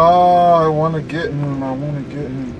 Oh, I want to get him. I want to get him.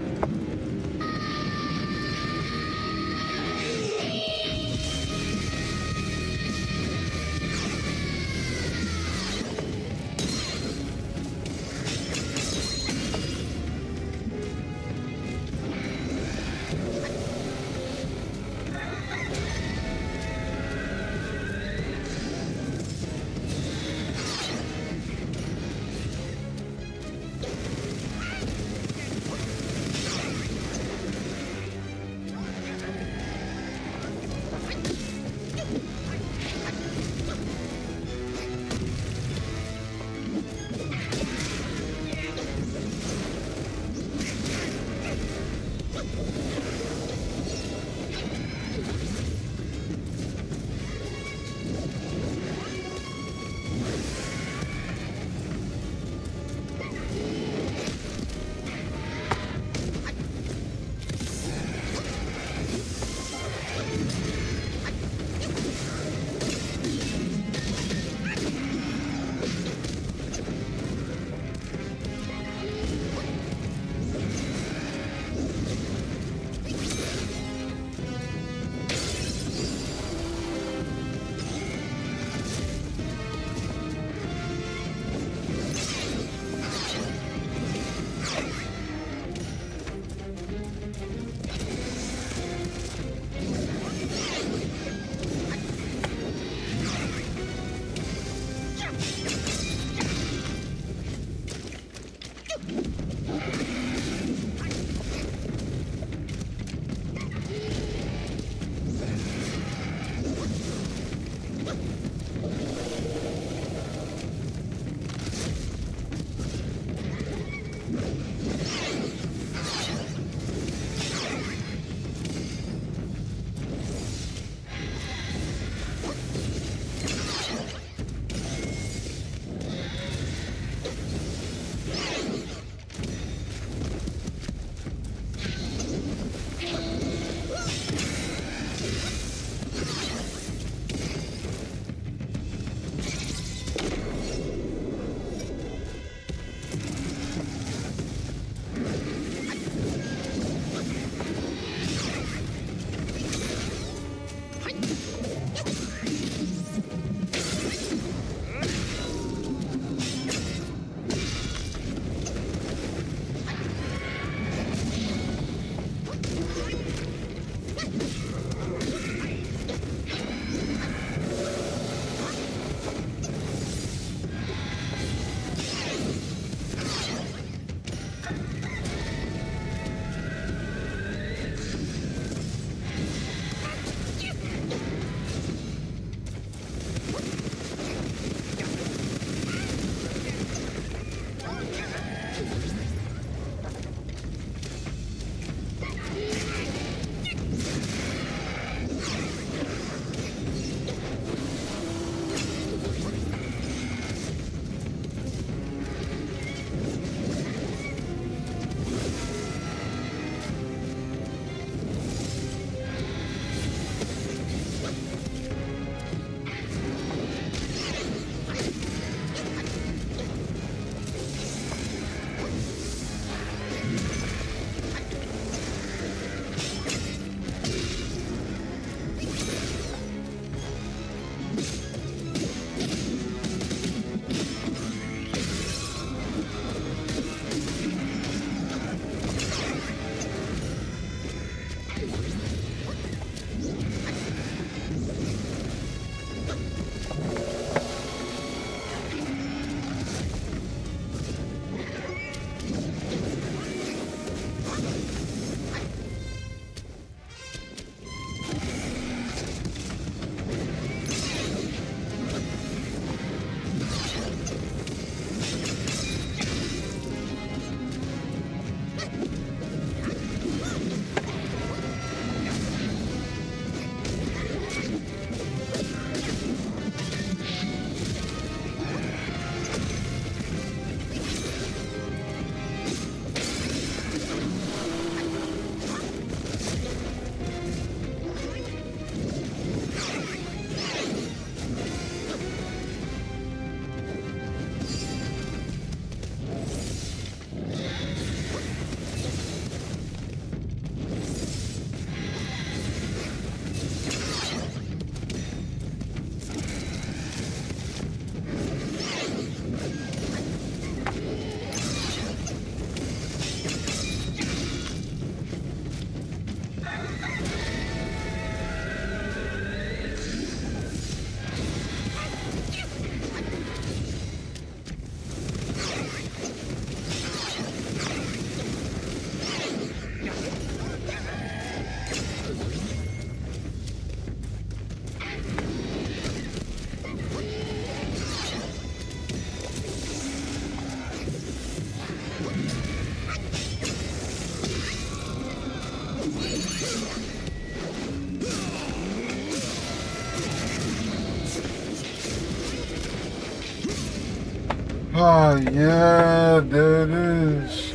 Ah, yeah, there it is.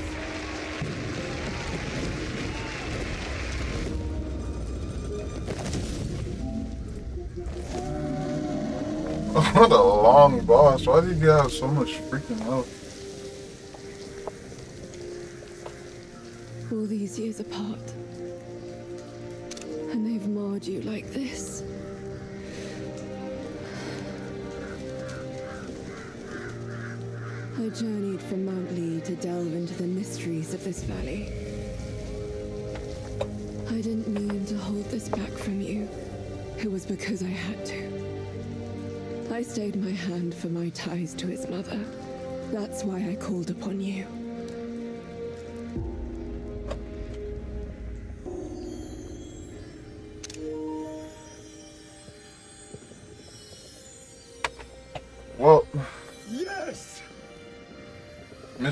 what a long boss. Why did you have so much freaking health? All these years apart. And they've marred you like this. I journeyed from Mount Lee to delve into the mysteries of this valley. I didn't mean to hold this back from you. It was because I had to. I stayed my hand for my ties to his mother. That's why I called upon you.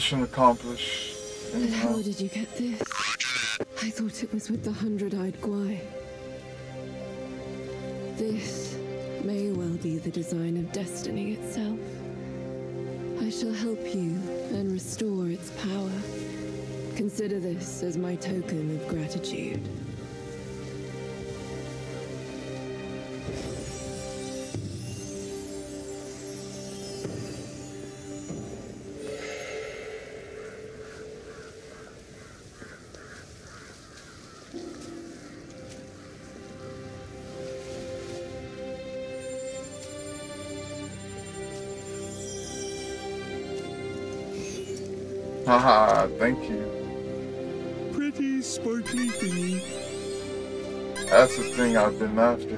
Mission accomplished. But how did you get this? I thought it was with the hundred-eyed Guai. This may well be the design of destiny itself. I shall help you and restore its power. Consider this as my token of gratitude. Haha, thank you. Pretty sparkly thingy. That's the thing I've been after.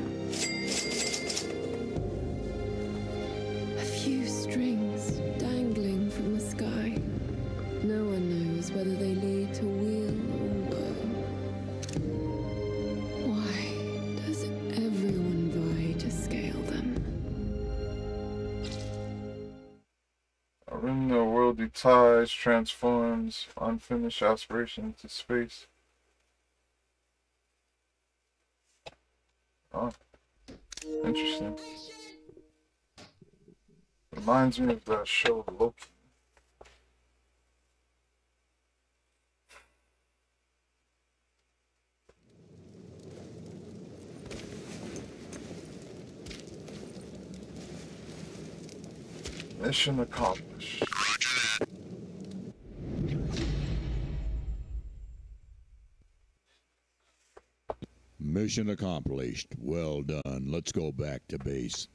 Ties transforms unfinished aspiration into space. Oh, interesting. Reminds me of that show Loki. Mission accomplished. Mission accomplished. Well done. Let's go back to base.